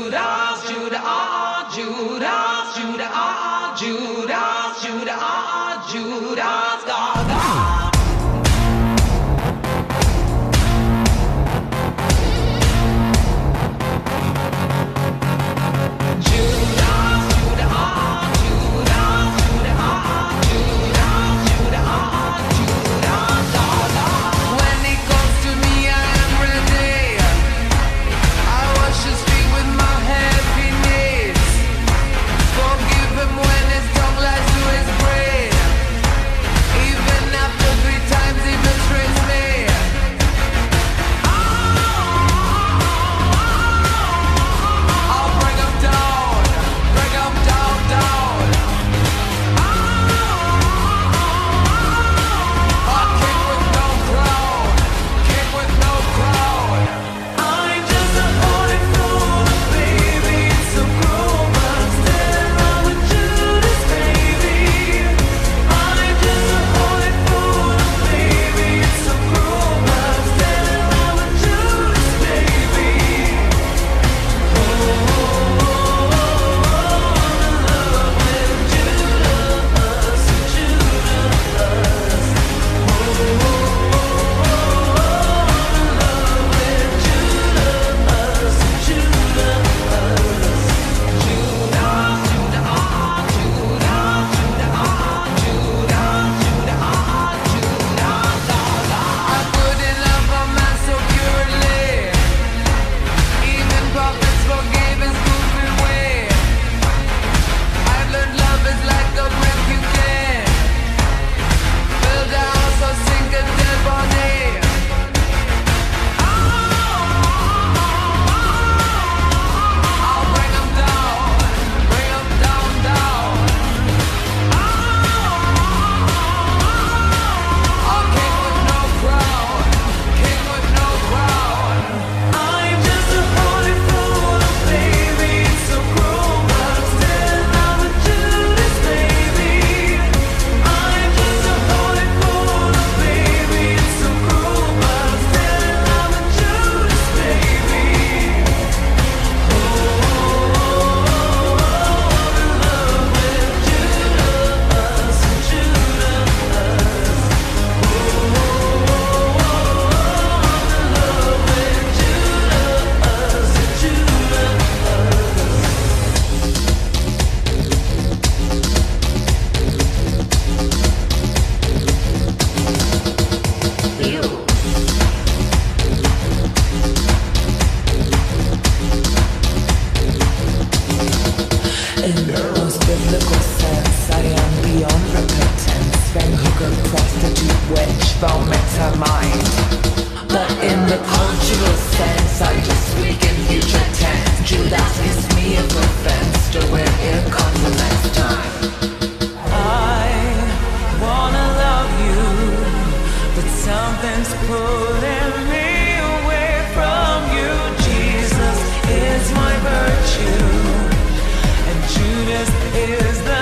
Judas, Judah, ah, Judas, Judah, ah, Judas, Judah, ah, Judas. something's pulling me away from you. Jesus is my virtue, and Judas is the